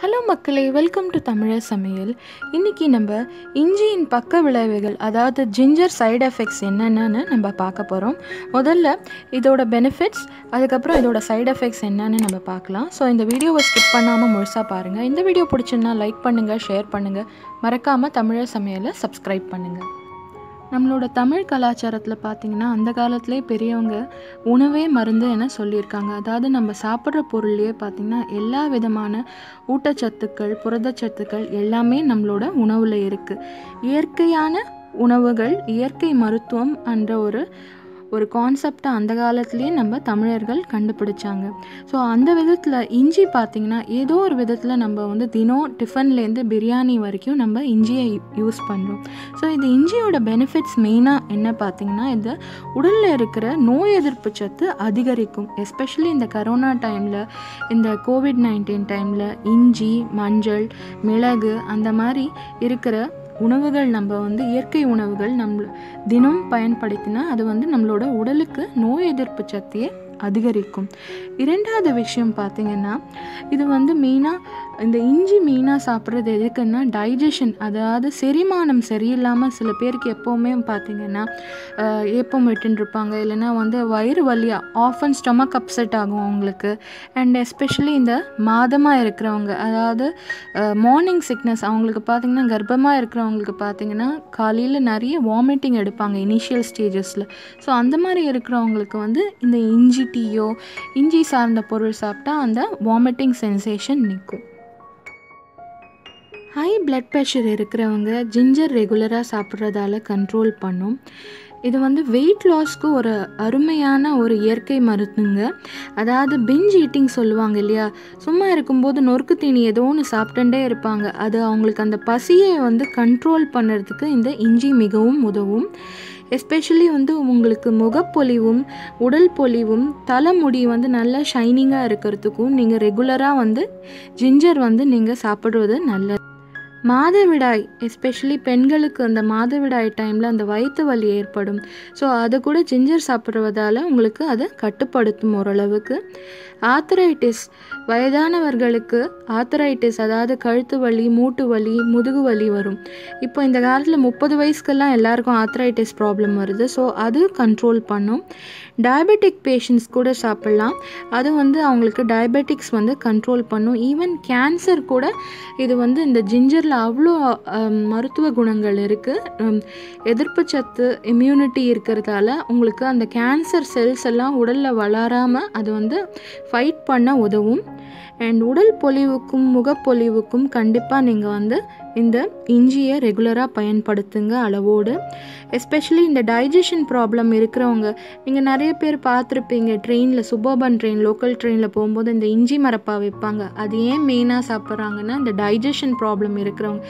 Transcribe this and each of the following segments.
Hello மக்களே welcome to தமிழர் சமையல். இன்றைக்கி நம்ம இஞ்சியின் பக்க விளைவுகள் அதாவது ஜிஞ்சர் சைடு எஃபெக்ட்ஸ் என்னென்னு நம்ம பார்க்க போகிறோம் முதல்ல இதோட பெனிஃபிட்ஸ் அதுக்கப்புறம் இதோட சைடு எஃபெக்ட்ஸ் என்னென்னு நம்ம பார்க்கலாம். ஸோ இந்த வீடியோவை ஸ்கிப் பண்ணாமல் முழுசாக பாருங்கள் இந்த வீடியோ பிடிச்சிருந்தா லைக் பண்ணுங்கள் ஷேர் பண்ணுங்கள் மறக்காமல் தமிழர் சமையலை சப்ஸ்கிரைப் பண்ணுங்கள் நம்மளோட தமிழ் கலாச்சாரத்தில் பார்த்திங்கன்னா அந்த காலத்திலே பெரியவங்க உணவே மருந்து என சொல்லியிருக்காங்க. அதாவது நம்ம சாப்பிட்ற பொருள்லேயே பார்த்திங்கன்னா எல்லா விதமான ஊட்டச்சத்துக்கள் புரதச்சத்துக்கள் எல்லாமே நம்மளோட உணவில் இருக்குது இயற்கையான உணவுகள் இயற்கை மருத்துவம் என்ற ஒரு ஒரு கான்செப்டை அந்த காலத்துலேயே நம்ம தமிழர்கள் கண்டுபிடிச்சாங்க. ஸோ அந்த விதத்தில் இஞ்சி பார்த்திங்கன்னா ஏதோ ஒரு விதத்தில் நம்ம வந்து தினம் டிஃபன்லேருந்து பிரியாணி வரைக்கும் நம்ம இஞ்சியை யூஸ் பண்ணுறோம் ஸோ இது இஞ்சியோட பெனிஃபிட்ஸ் மெயினாக என்ன பார்த்திங்கன்னா இந்த உடலில் இருக்கிற நோய் எதிர்ப்பு சத்து அதிகரிக்கும். எஸ்பெஷலி இந்த கரோனா டைமில் இந்த கோவிட் நைன்டீன் டைமில் இஞ்சி மஞ்சள் மிளகு அந்த மாதிரி இருக்கிற உணவுகள் நம்ம வந்து இயற்கை உணவுகள் நம்ம தினம் பயன்படுத்தினா அது வந்து நம்மளோட உடலுக்கு நோய் எதிர்ப்பு சக்தியை அதிகரிக்கும். இரண்டாவது விஷயம் பார்த்திங்கன்னா இது வந்து மெயினாக இந்த இஞ்சி மெயினாக சாப்பிட்றது எதுக்குன்னா டைஜஷன் அதாவது செரிமானம் சரியில்லாமல் சில பேருக்கு எப்போவுமே பார்த்திங்கன்னா ஏப்பம் விட்டுருப்பாங்க இல்லைன்னா வந்து வயிறு வலியாக ஆஃபன் ஸ்டொமக் அப்செட் ஆகும் அவங்களுக்கு. அண்ட் எஸ்பெஷலி இந்த மாதமாக இருக்கிறவங்க அதாவது மார்னிங் சிக்னஸ் அவங்களுக்கு பார்த்திங்கன்னா கர்ப்பமாக இருக்கிறவங்களுக்கு பார்த்திங்கன்னா காலையில் நிறைய வாமிட்டிங் எடுப்பாங்க இனிஷியல் ஸ்டேஜஸில் ஸோ அந்த மாதிரி இருக்கிறவங்களுக்கு வந்து இந்த இஞ்சி டீயோ இஞ்சி சார்ந்த பொருள் சாப்பிட்டா அந்த வாமிட்டிங் சென்சேஷன் நிற்கும் ஹை பிளட் ப்ரெஷர் இருக்கிறவங்க ஜிஞ்சர் ரெகுலராக சாப்பிட்றதால கண்ட்ரோல் பண்ணும். இது வந்து வெயிட் லாஸ்க்கு ஒரு அருமையான ஒரு இயற்கை மருந்துங்க. அதாவது பிஞ்ச் ஈட்டிங் சொல்லுவாங்க இல்லையா? சும்மா இருக்கும்போது நொறுக்கு தீனி ஏதோ ஒன்று சாப்பிட்டுட்டே இருப்பாங்க. அது அவங்களுக்கு அந்த பசியை வந்து கண்ட்ரோல் பண்ணுறதுக்கு இந்த இஞ்சி மிகவும் உதவும். எஸ்பெஷலி வந்து உங்களுக்கு முகப்பொலிவும் உடல் பொலிவும் தலைமுடி வந்து நல்லா ஷைனிங்காக இருக்கிறதுக்கும் நீங்கள் ரெகுலராக வந்து ஜிஞ்சர் வந்து நீங்கள் சாப்பிட்றது நல்லது. மாதவிடாய் எஸ்பெஷலி பெண்களுக்கு அந்த மாதவிடாய் டைமில் அந்த வயிற்று வலி ஏற்படும். ஸோ அதை கூட ஜிஞ்சர் சாப்பிட்றதால உங்களுக்கு அதை கட்டுப்படுத்தும் ஓரளவுக்கு. ஆத்தரைட்டிஸ் வயதானவர்களுக்கு ஆத்தரைட்டிஸ் அதாவது கழுத்து வலி மூட்டு வலி முதுகு வலி வரும். இப்போ இந்த காலத்தில் முப்பது வயசுக்கெல்லாம் எல்லாருக்கும் ஆத்தரைட்டிஸ் ப்ராப்ளம் வருது. ஸோ அது கண்ட்ரோல் பண்ணும். டயபெட்டிக் பேஷண்ட்ஸ் கூட சாப்பிட்லாம். அது வந்து அவங்களுக்கு டயபெட்டிக்ஸ் வந்து கண்ட்ரோல் பண்ணும். ஈவன் கேன்சர் கூட இது வந்து இந்த ஜிஞ்சரில் அவ்வளோ மருத்துவ குணங்கள் இருக்குது எதிர்ப்பு சத்து இம்யூனிட்டி இருக்கிறதால உங்களுக்கு அந்த கேன்சர் செல்ஸ் எல்லாம் உடலில் வளராமல் அது வந்து ஃபைட் பண்ண உதவும். அண்ட் உடல் பொலிவுக்கும் முகப்பொலிவுக்கும் கண்டிப்பாக நீங்கள் வந்து இந்த இஞ்சியை ரெகுலராக பயன்படுத்துங்க அளவோடு. எஸ்பெஷலி இந்த டைஜஷன் ப்ராப்ளம் இருக்கிறவங்க நீங்கள் நிறைய பேர் பார்த்துருப்பீங்க ட்ரெயினில் சுபர்பன் ட்ரெயின் லோக்கல் ட்ரெயினில் போகும்போது இந்த இஞ்சி மரப்பா வைப்பாங்க. அது ஏன் மெயினாக சாப்பிட்றாங்கன்னா இந்த டைஜஷன் ப்ராப்ளம் இருக்கிறவங்க.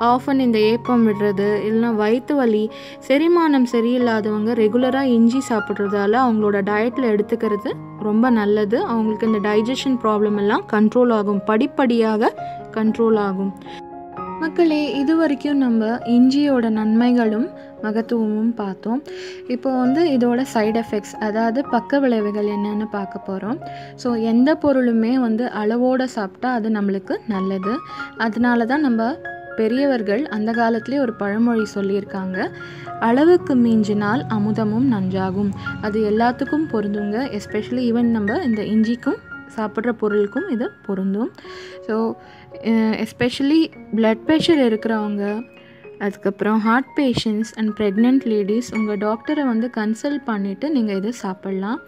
ஆஃபன் இந்த ஏப்பம் விடுறது இல்லைனா வயிற்று வலி செரிமானம் சரியில்லாதவங்க ரெகுலராக இஞ்சி சாப்பிட்றதால அவங்களோட டயட்டில் எடுத்துக்கிறது ரொம்ப நல்லது. அவங்களுக்கு இந்த டைஜஷன் ப்ராப்ளம் எல்லாம் கண்ட்ரோல் ஆகும். படிப்படியாக கண்ட்ரோல் ஆகும். மக்களே இது வரைக்கும் நம்ம இஞ்சியோட நன்மைகளும் மகத்துவமும் பார்த்தோம். இப்போ வந்து இதோட சைடு எஃபெக்ட்ஸ் அதாவது பக்க விளைவுகள் என்னென்னு பார்க்க போகிறோம் ஸோ எந்த பொருளுமே வந்து அளவோடு சாப்பிட்டா அது நம்மளுக்கு நல்லது. அதனால தான் நம்ம பெரியவர்கள் அந்த காலத்திலே ஒரு பழமொழி சொல்லியிருக்காங்க அளவுக்கு மீஞ்சினால் அமுதமும் நஞ்சாகும். அது எல்லாத்துக்கும் பொருந்துங்க எஸ்பெஷலி ஈவன் நம்ம இந்த இஞ்சிக்கும் சாப்பிட்ற பொருளுக்கும் இது பொருந்தும். ஸோ எஸ்பெஷலி பிளட் ப்ரெஷர் இருக்கிறவங்க அதுக்கப்புறம் heart patients and pregnant ladies உங்கள் டாக்டரை வந்து கன்சல்ட் பண்ணிவிட்டு நீங்கள் இதை சாப்பிட்லாம்.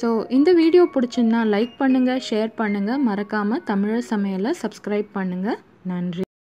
ஸோ இந்த வீடியோ பிடிச்சிருந்தா லைக் பண்ணுங்கள் ஷேர் பண்ணுங்கள் மறக்காமல் தமிழர் சமையலை சப்ஸ்கிரைப் பண்ணுங்கள் நன்றி.